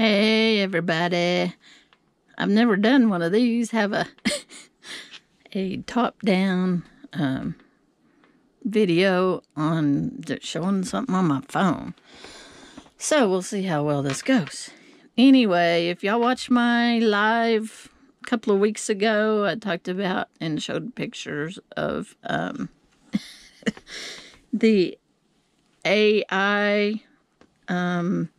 Hey everybody. I've never done one of these. Have a a top down um, video on showing something on my phone. So we'll see how well this goes. Anyway, if y'all watched my live a couple of weeks ago, I talked about and showed pictures of um, the AI um,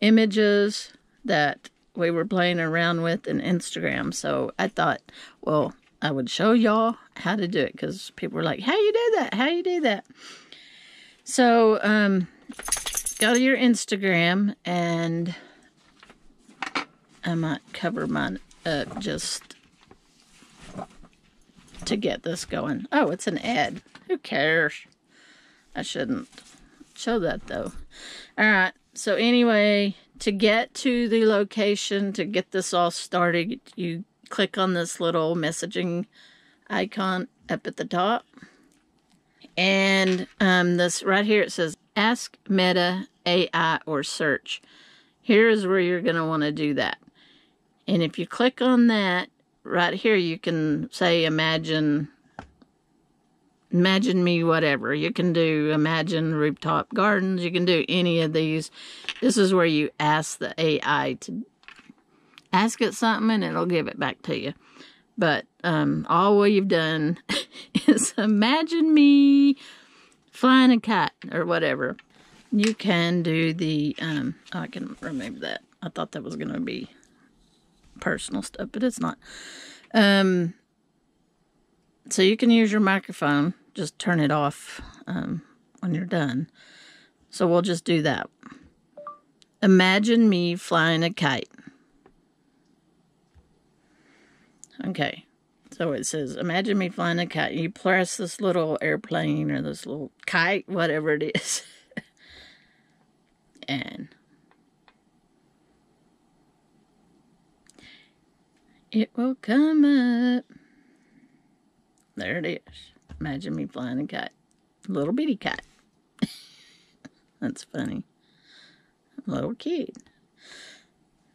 images that we were playing around with in Instagram. So I thought, well, I would show y'all how to do it because people were like, how you do that? How you do that? So um, go to your Instagram and I might cover mine up just to get this going. Oh, it's an ad. Who cares? I shouldn't show that though. All right. So anyway, to get to the location, to get this all started, you click on this little messaging icon up at the top. And um, this right here, it says Ask Meta AI or Search. Here is where you're going to want to do that. And if you click on that, right here, you can say Imagine imagine me whatever. You can do imagine rooftop gardens. You can do any of these. This is where you ask the ai to ask it something and it'll give it back to you. But um, all we've done is imagine me flying a kite or whatever. You can do the um, oh, i can remove that. I thought that was going to be personal stuff but it's not. Um, so you can use your microphone just turn it off um, when you're done. So we'll just do that. Imagine me flying a kite. Okay, so it says, imagine me flying a kite. You press this little airplane or this little kite, whatever it is. and it will come up. There it is. Imagine me flying a kite. Little bitty kite. That's funny. Little kid.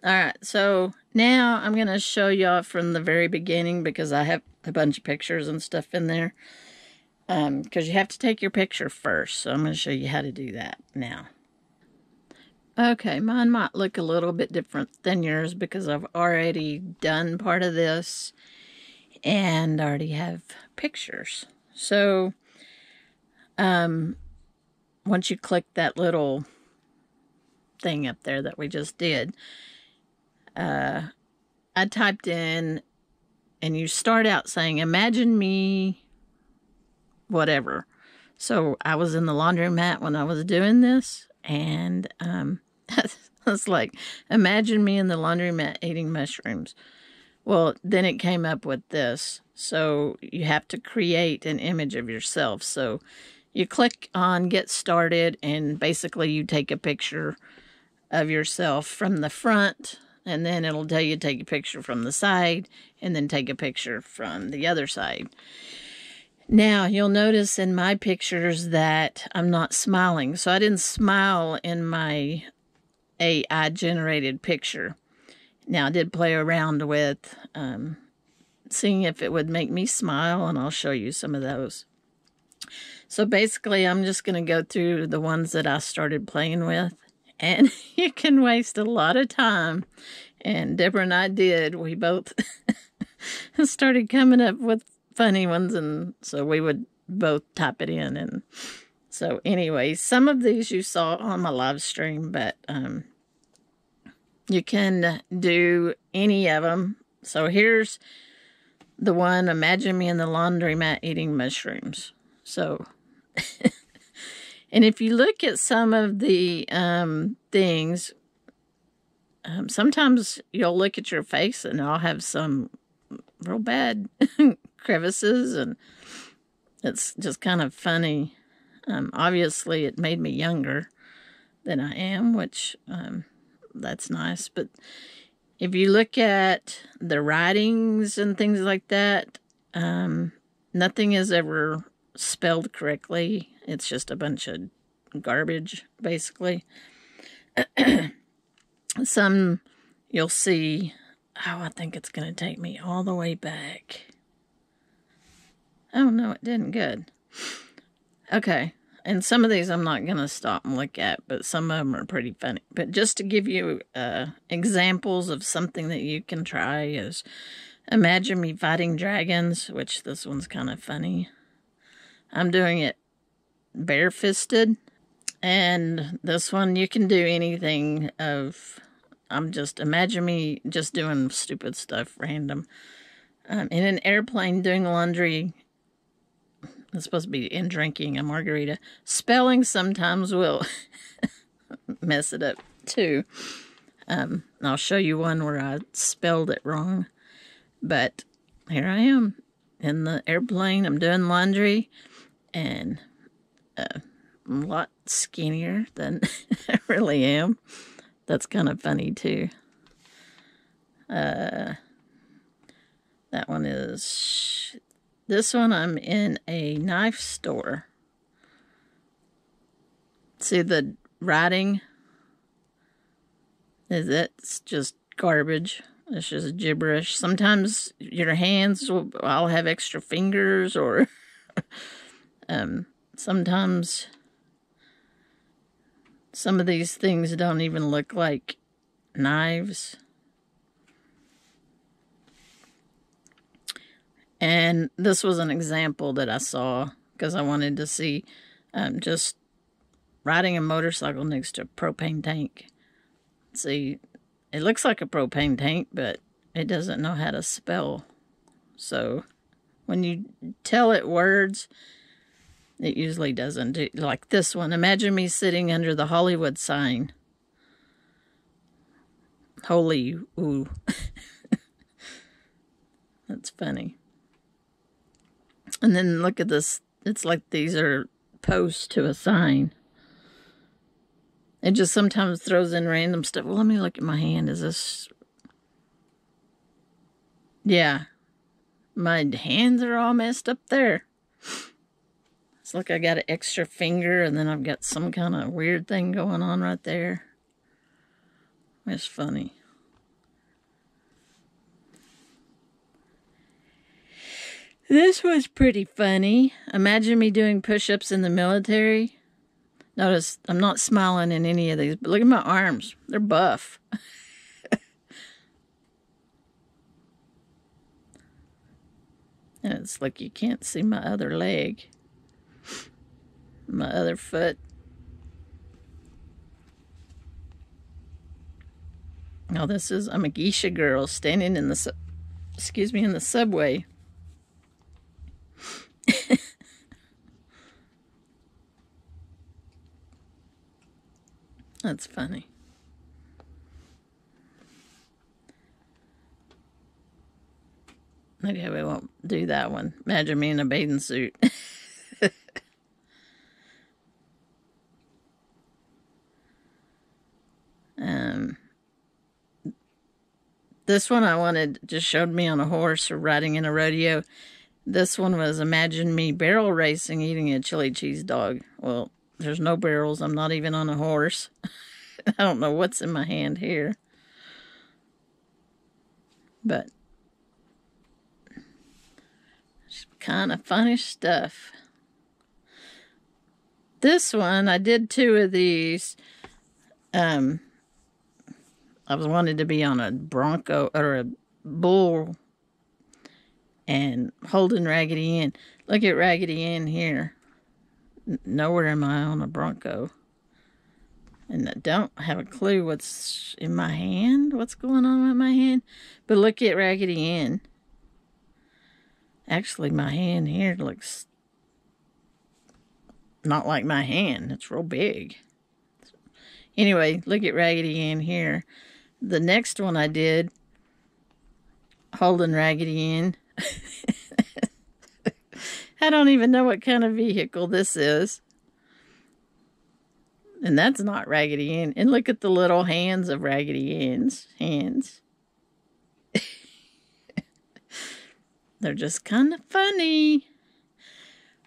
Alright, so now I'm going to show y'all from the very beginning because I have a bunch of pictures and stuff in there. Um, Because you have to take your picture first. So I'm going to show you how to do that now. Okay, mine might look a little bit different than yours because I've already done part of this and already have pictures. So, um, once you click that little thing up there that we just did, uh, I typed in, and you start out saying, Imagine me, whatever. So I was in the laundromat when I was doing this, and um, I was like, Imagine me in the laundromat eating mushrooms. Well, then it came up with this. So you have to create an image of yourself. So you click on get started and basically you take a picture of yourself from the front and then it'll tell you take a picture from the side and then take a picture from the other side. Now, you'll notice in my pictures that I'm not smiling. So I didn't smile in my AI generated picture. Now, I did play around with um, seeing if it would make me smile, and I'll show you some of those. So basically, I'm just going to go through the ones that I started playing with, and you can waste a lot of time. And Deborah and I did. We both started coming up with funny ones, and so we would both type it in. And so, anyway, some of these you saw on my live stream, but um, you can do any of them. So here's the one, imagine me in the laundromat eating mushrooms. So, and if you look at some of the um, things, um, sometimes you'll look at your face and I'll have some real bad crevices and it's just kind of funny. Um, obviously, it made me younger than I am, which um, that's nice. But if you look at the writings and things like that, um, nothing is ever spelled correctly. It's just a bunch of garbage, basically. some you'll see. Oh, I think it's going to take me all the way back. Oh, no, it didn't. Good. Okay. And some of these I'm not going to stop and look at, but some of them are pretty funny. But just to give you uh, examples of something that you can try is imagine me fighting dragons, which this one's kind of funny. I'm doing it barefisted. And this one, you can do anything of I'm just imagine me just doing stupid stuff, random. Um, in an airplane doing laundry. It's supposed to be in drinking a margarita. Spelling sometimes will mess it up too. Um, I'll show you one where I spelled it wrong. But here I am in the airplane. I'm doing laundry and uh, I'm a lot skinnier than I really am. That's kind of funny too. Uh, that one is. This one I'm in a knife store. See the writing? Is it's just garbage. It's just gibberish. Sometimes your hands will I'll have extra fingers or um sometimes some of these things don't even look like knives. And this was an example that I saw because I wanted to see um, just riding a motorcycle next to a propane tank. See, it looks like a propane tank, but it doesn't know how to spell. So when you tell it words, it usually doesn't do like this one. Imagine me sitting under the Hollywood sign. Holy ooh. That's funny. And then look at this. It's like these are posts to a sign. It just sometimes throws in random stuff. Well, let me look at my hand. Is this. Yeah. My hands are all messed up there. It's like I got an extra finger and then I've got some kind of weird thing going on right there. It's funny. This was pretty funny. Imagine me doing push-ups in the military. Notice I'm not smiling in any of these, but look at my arms. They're buff. and it's like you can't see my other leg my other foot. Now this is I'm a geisha girl standing in the excuse me in the subway. That's funny. Okay, we won't do that one. Imagine me in a bathing suit. Um, this one I wanted just showed me on a horse or riding in a rodeo. This one was imagine me barrel racing eating a chili cheese dog. Well, there's no barrels. I'm not even on a horse. I don't know what's in my hand here. But it's kind of funny stuff. This one, I did two of these. Um, I was wanted to be on a Bronco or a bull and holding Raggedy Ann. Look at Raggedy Ann here. Nowhere am I on a Bronco. And I don't have a clue what's in my hand, what's going on with my hand. But look at Raggedy Ann. Actually, my hand here looks not like my hand. It's real big. Anyway, look at Raggedy Ann here the next one I did, holding Raggedy Ann. I don't even know what kind of vehicle this is. And that's not Raggedy Ann. And look at the little hands of Raggedy Ann's hands. They're just kind of funny.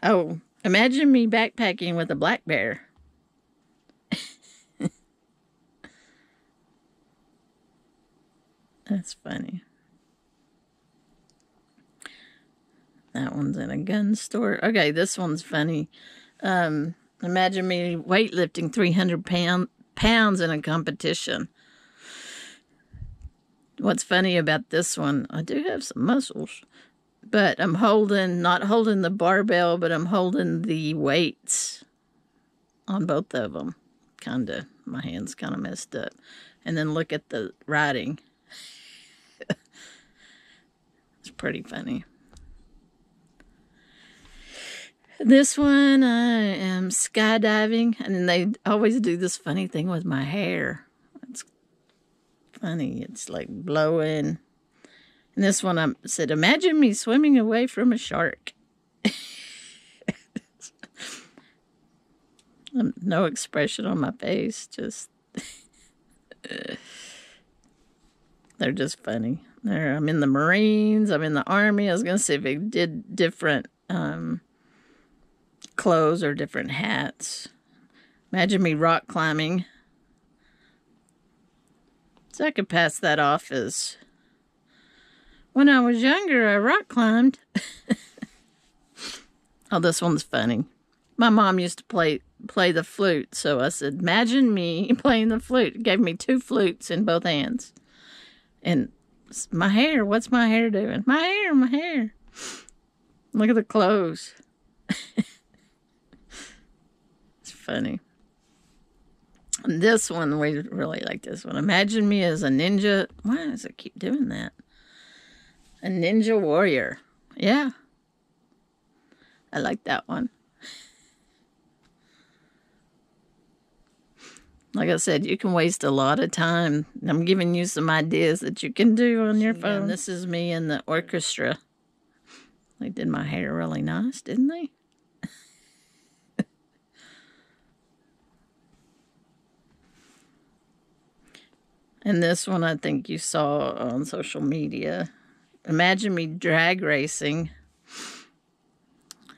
Oh, imagine me backpacking with a black bear. That's funny. One's in a gun store. Okay, this one's funny. Um, imagine me weightlifting 300 pound, pounds in a competition. What's funny about this one, I do have some muscles, but I'm holding, not holding the barbell, but I'm holding the weights on both of them. Kind of, my hand's kind of messed up. And then look at the writing. it's pretty funny. This one, I am skydiving, and they always do this funny thing with my hair. It's funny. It's like blowing. And this one, I said, imagine me swimming away from a shark. no expression on my face, just. They're just funny. There, I'm in the Marines. I'm in the Army. I was gonna see if it did different um, clothes or different hats. Imagine me rock climbing. So I could pass that off as when I was younger, I rock climbed. oh, this one's funny. My mom used to play play the flute, so I said, "Imagine me playing the flute." gave me two flutes in both hands, and my hair. What's my hair doing? My hair, my hair. Look at the clothes. funny. This one, we really like this one. Imagine me as a ninja. Why does it keep doing that? A ninja warrior. Yeah. I like that one. Like I said, you can waste a lot of time. I'm giving you some ideas that you can do on your phone. Yeah, this is me in the orchestra. They did my hair really nice, didn't they? And this one I think you saw on social media. Imagine me drag racing.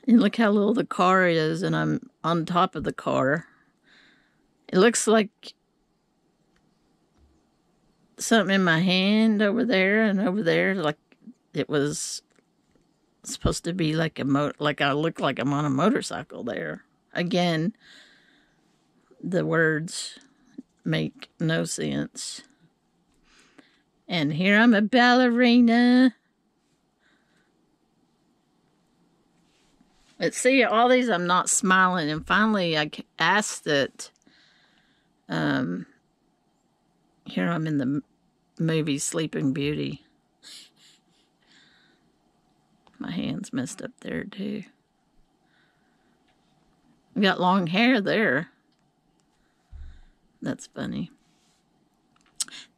And look how little the car is, and I'm on top of the car. It looks like something in my hand over there and over there, like it was supposed to be like a mo like I look like I'm on a motorcycle there. Again, the words make no sense. And here I'm a ballerina. But see, all these I'm not smiling. And finally, I asked that. Um, here I'm in the movie Sleeping Beauty. My hand's messed up there, too. I've got long hair there. That's funny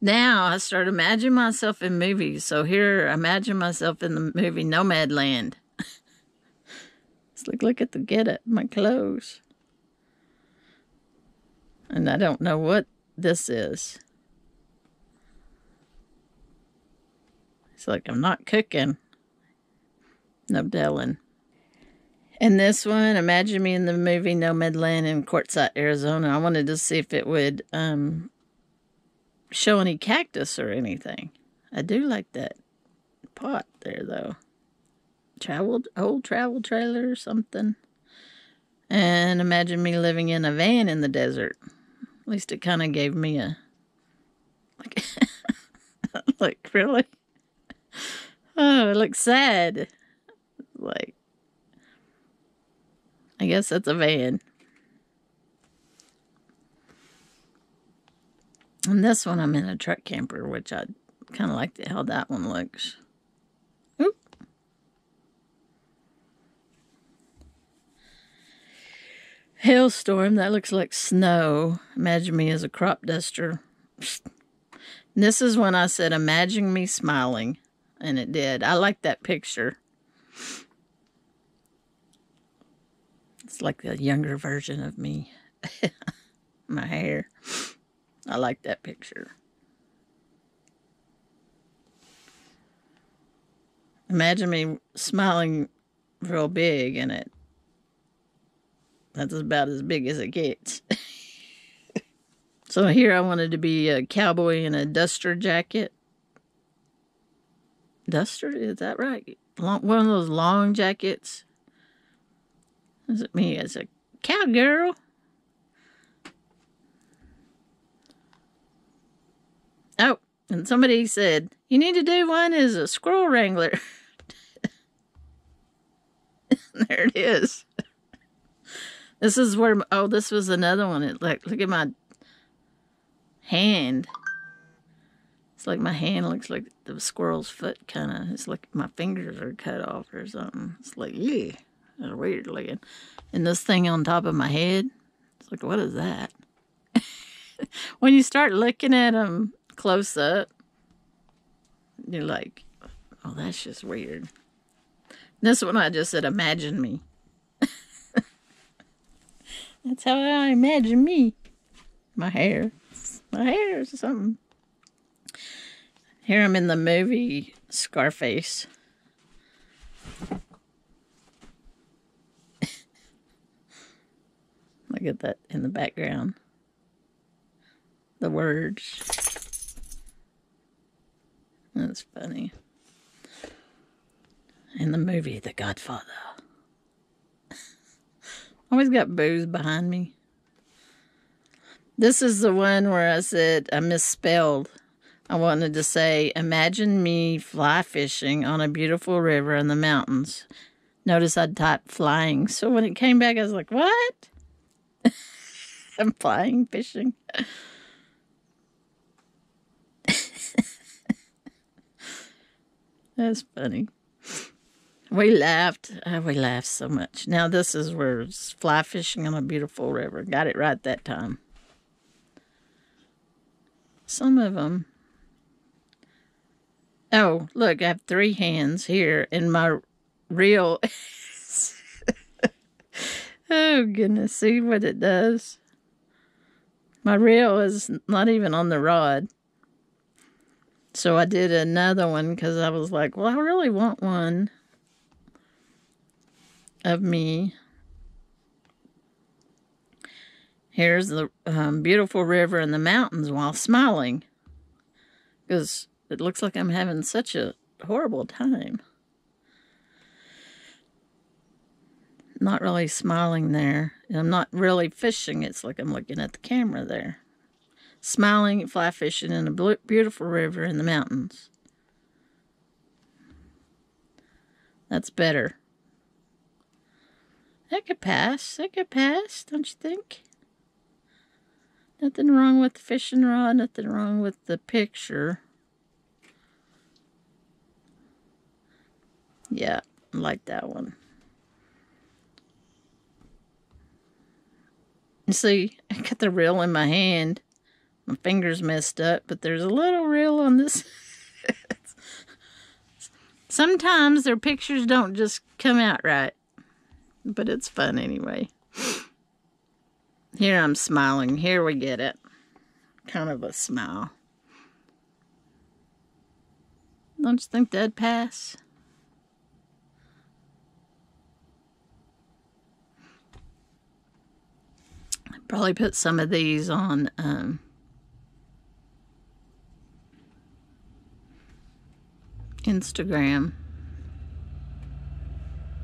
now I start imagining myself in movies. So here, I imagine myself in the movie Nomadland. Let's look, look at the get up, my clothes. And I don't know what this is. It's like I'm not cooking. No telling. And this one, imagine me in the movie Nomadland in Quartzsite, Arizona. I wanted to see if it would um, show any cactus or anything. I do like that pot there, though. Traveled, old travel trailer or something. And imagine me living in a van in the desert. At least it kind of gave me a. Like, like, really? Oh, it looks sad. Like, I guess that's a van. And this one I'm in a truck camper, which I kind of like how that one looks. Oop. Hailstorm, that looks like snow. Imagine me as a crop duster. this is when I said, imagine me smiling. And it did. I like that picture. It's like a younger version of me. My hair. I like that picture. Imagine me smiling real big in it. That's about as big as it gets. so here I wanted to be a cowboy in a duster jacket. duster. Is that right? Long, one of those long jackets. Is it me as a cowgirl? Oh, and somebody said, you need to do one as a squirrel wrangler. there it is. This is where, oh, this was another one. It like, look at my hand. It's like my hand looks like the squirrel's foot, kind of. It's like my fingers are cut off or something. It's like, yeah, weird looking. And this thing on top of my head, it's like, what is that? when you start looking at them close up, you're like, oh, that's just weird. This one I just said, imagine me. that's how I imagine me. My hair. My hair is something. Here I'm in the movie Scarface. Look at that in the background. The words. That's funny. In the movie The Godfather. Always got booze behind me. This is the one where I said I misspelled I wanted to say, imagine me fly fishing on a beautiful river in the mountains. Notice I'd typed flying. So when it came back, I was like, what? I'm flying fishing. That's funny. We laughed. Oh, we laughed so much. Now this is where it's fly fishing on a beautiful river. Got it right that time. Some of them Oh, look, I have three hands here in my reel. oh, goodness. See what it does? My reel is not even on the rod. So I did another one because I was like, well, I really want one of me. Here's the um, beautiful river and the mountains while smiling. Because it looks like I'm having such a horrible time. Not really smiling there. I'm not really fishing. It's like I'm looking at the camera there. Smiling, and fly fishing in a beautiful river in the mountains. That's better. That could pass. That could pass, don't you think? Nothing wrong with the fishing rod, nothing wrong with the picture. Yeah, I like that one. You see, I got the reel in my hand. My finger's messed up, but there's a little reel on this. Sometimes their pictures don't just come out right, but it's fun anyway. Here I'm smiling. Here we get it. Kind of a smile. Don't you think that'd pass? I Probably put some of these on um, Instagram.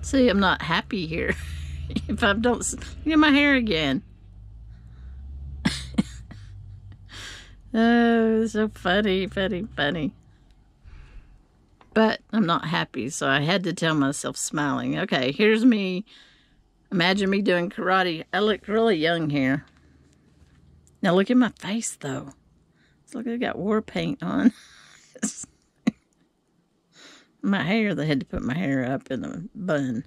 See, I'm not happy here. if I don't look my hair again. oh, so funny, funny, funny. But I'm not happy, so I had to tell myself smiling. Okay, here's me Imagine me doing karate. I look really young here. Now look at my face, though. It's like I got war paint on. my hair, they had to put my hair up in a bun.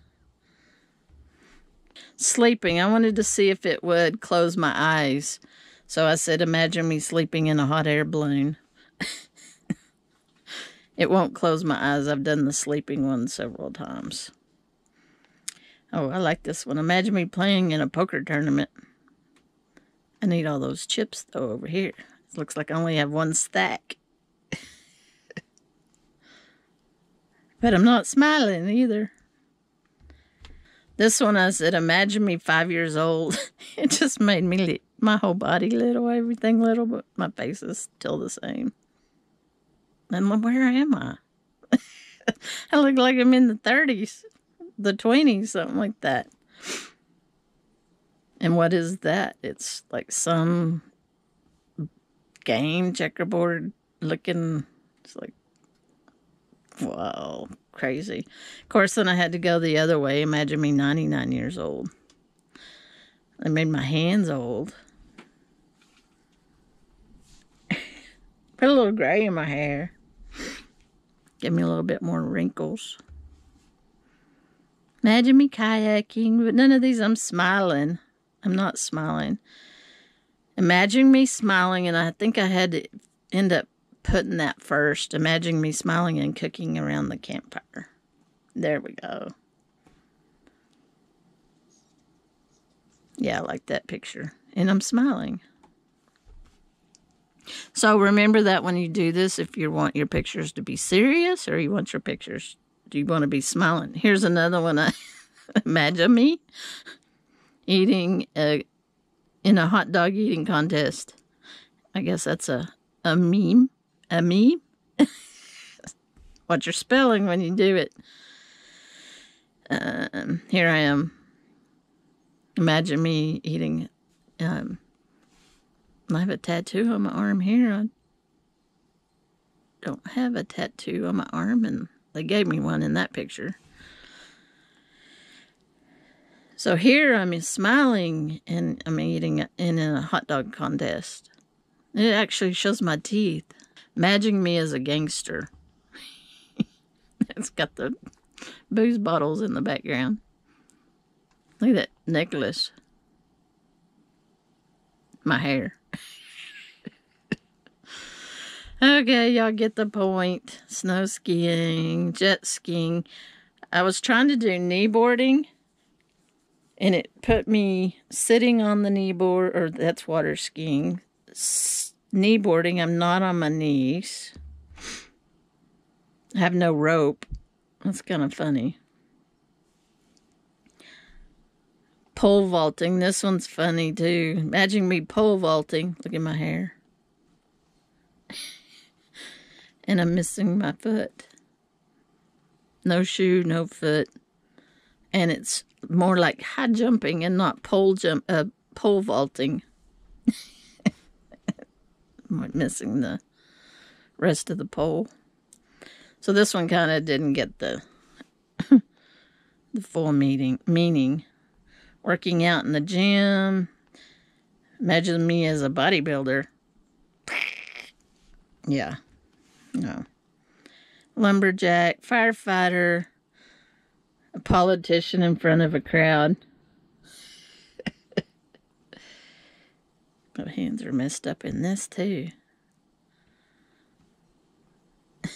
Sleeping, I wanted to see if it would close my eyes. So I said, imagine me sleeping in a hot air balloon. it won't close my eyes. I've done the sleeping one several times. Oh, I like this one. Imagine me playing in a poker tournament. I need all those chips, though, over here. It looks like I only have one stack. But I'm not smiling either. This one I said, imagine me five years old. it just made me, my whole body little, everything little, but my face is still the same. And where am I? I look like I'm in the 30s, the 20s, something like that. And what is that? It's like some game checkerboard looking. It's like, wow, crazy. Of course, then I had to go the other way. Imagine me 99 years old. I made my hands old. Put a little gray in my hair. Give me a little bit more wrinkles. Imagine me kayaking, but none of these I'm smiling. I'm not smiling. Imagine me smiling, and I think I had to end up putting that first. Imagine me smiling and cooking around the campfire. There we go. Yeah, I like that picture. And I'm smiling. So remember that when you do this, if you want your pictures to be serious or you want your pictures, do you want to be smiling? Here's another one. I imagine me eating a, in a hot dog eating contest. I guess that's a, a meme. A meme? what you're spelling when you do it. Um, here I am. Imagine me eating um, I have a tattoo on my arm here. I don't have a tattoo on my arm, and they gave me one in that picture. So here I'm smiling and I'm eating in a hot dog contest. It actually shows my teeth. Imagine me as a gangster. it's got the booze bottles in the background. Look at that necklace. My hair. Okay, y'all get the point. Snow skiing, jet skiing. I was trying to do kneeboarding, and it put me sitting on the kneeboard, or that's water skiing. S- kneeboarding, I'm not on my knees. I have no rope. That's kind of funny. Pole vaulting. This one's funny too. Imagine me pole vaulting. Look at my hair and I'm missing my foot. No shoe, no foot. And it's more like high jumping and not pole jump uh, pole vaulting. Missing the rest of the pole. So this one kind of didn't get the the full meaning meaning. Working out in the gym. Imagine me as a bodybuilder. Yeah. No. Lumberjack, firefighter, a politician in front of a crowd. My hands are messed up in this too. and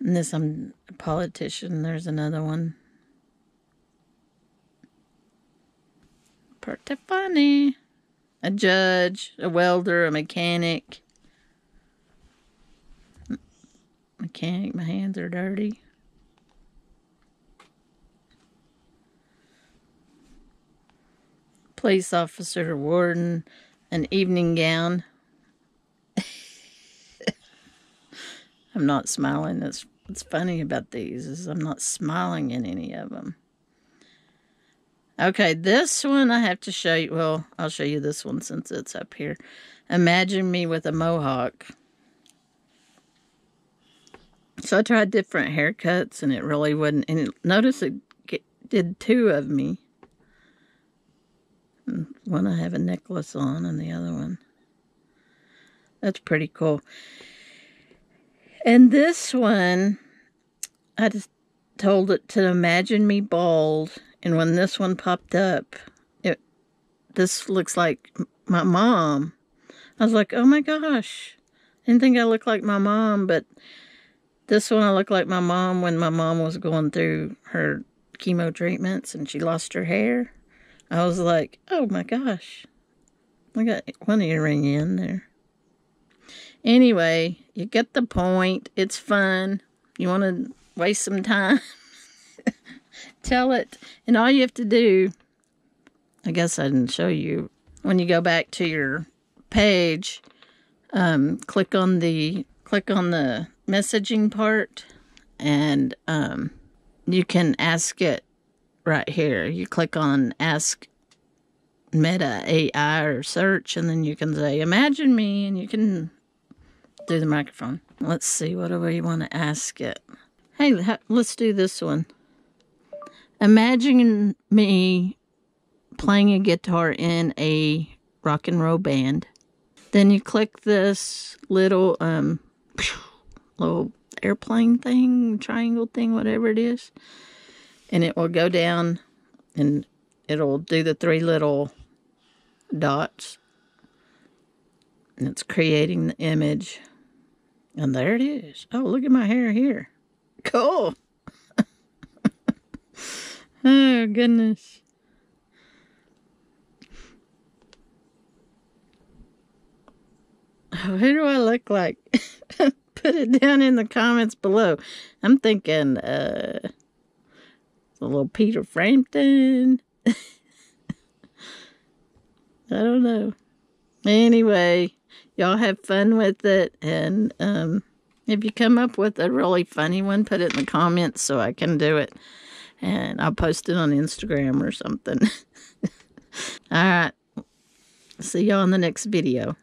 this I'm a politician. There's another one. Pretty funny. A judge, a welder, a mechanic. Mechanic, my hands are dirty. Police officer, warden, an evening gown. I'm not smiling. That's what's funny about these is I'm not smiling in any of them. Okay, this one I have to show you. Well, I'll show you this one since it's up here. Imagine me with a mohawk. So I tried different haircuts and it really wouldn't. And notice it did two of me. One I have a necklace on and the other one. That's pretty cool. And this one, I just told it to imagine me bald. And when this one popped up, it this looks like my mom. I was like, oh my gosh. I didn't think I looked like my mom, but this one I look like my mom when my mom was going through her chemo treatments and she lost her hair. I was like, oh my gosh. I got one earring in there. Anyway, you get the point. It's fun. You want to waste some time? Tell it. And all you have to do, I guess I didn't show you, when you go back to your page, um, click on the click on the messaging part and um, you can ask it right here. You click on ask Meta AI or search, and then you can say, Imagine me, and you can do the microphone. Let's see, whatever you want to ask it? Hey, let's do this one. Imagine me playing a guitar in a rock and roll band. Then you click this little um little airplane thing, triangle thing, whatever it is, and it will go down and it'll do the three little dots. And it's creating the image. And there it is. Oh, look at my hair here. Cool. oh, goodness. Who do I look like? Put it down in the comments below. I'm thinking, uh, a little Peter Frampton. I don't know. Anyway, y'all have fun with it. And um, if you come up with a really funny one, put it in the comments so I can do it. And I'll post it on Instagram or something. All right. See y'all in the next video.